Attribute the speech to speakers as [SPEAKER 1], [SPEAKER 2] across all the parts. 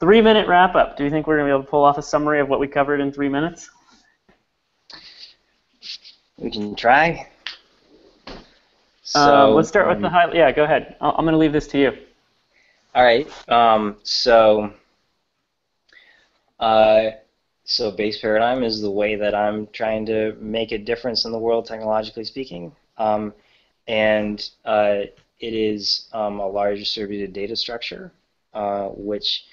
[SPEAKER 1] three minute wrap up. Do you think we're going to be able to pull off a summary of what we covered in three minutes?
[SPEAKER 2] We can try.
[SPEAKER 1] Um,
[SPEAKER 2] So
[SPEAKER 1] let's start with the
[SPEAKER 2] um,
[SPEAKER 1] high. Yeah, go ahead. i I'm going to leave this to you.
[SPEAKER 2] All right. Um, so, uh, so base paradigm is the way that I'm trying to make a difference in the world, technologically speaking. Um, and uh, it is um, a large distributed data structure, which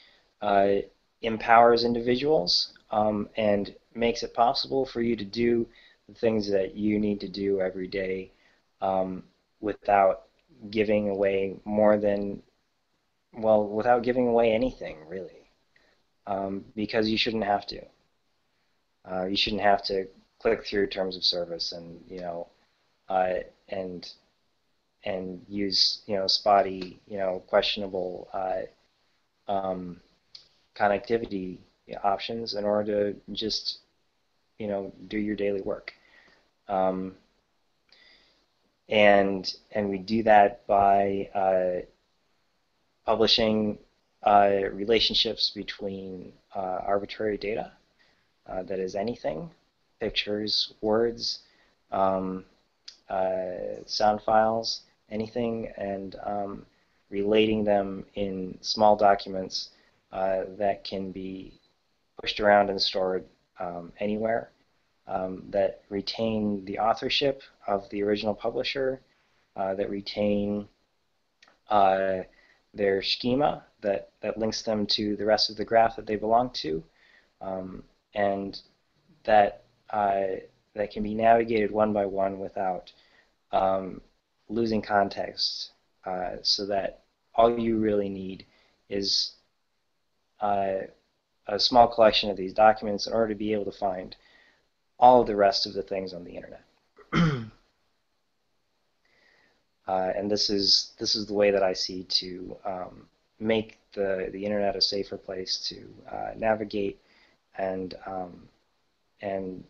[SPEAKER 2] uh, empowers individuals um, and makes it possible for you to do the things that you need to do every day um, without giving away more than well, without giving away anything, really, um, because you shouldn't have to. Uh, you shouldn't have to click through terms of service and you know, uh, and and use you know spotty, you know, questionable uh, um, connectivity options in order to just you know do your daily work. Um, and and we do that by uh, publishing uh, relationships between uh, arbitrary data, uh, that is anything, pictures, words, um, uh, sound files, anything, and um, relating them in small documents uh, that can be pushed around and stored um, anywhere, um, that retain the authorship of the original publisher, uh, that retain uh, their schema that, that links them to the rest of the graph that they belong to, um, and that uh, that can be navigated one by one without um, losing context, uh, so that all you really need is uh, a small collection of these documents in order to be able to find all of the rest of the things on the internet. Uh, and this is this is the way that I see to um, make the the internet a safer place to uh, navigate and um, and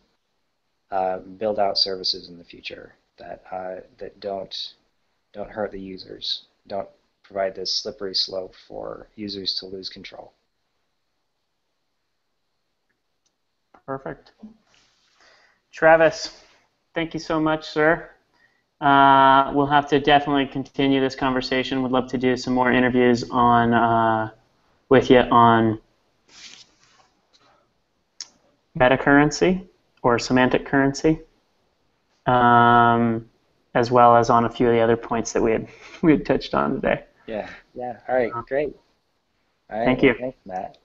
[SPEAKER 2] uh, build out services in the future that uh, that don't don't hurt the users, don't provide this slippery slope for users to lose control.
[SPEAKER 1] Perfect. Travis, thank you so much, sir. Uh, we'll have to definitely continue this conversation. Would love to do some more interviews on uh, with you on meta currency or semantic currency, um, as well as on a few of the other points that we had we had touched on today.
[SPEAKER 2] Yeah, yeah. All right, uh-huh. great. All right,
[SPEAKER 1] Thank you.
[SPEAKER 2] Thanks, Matt.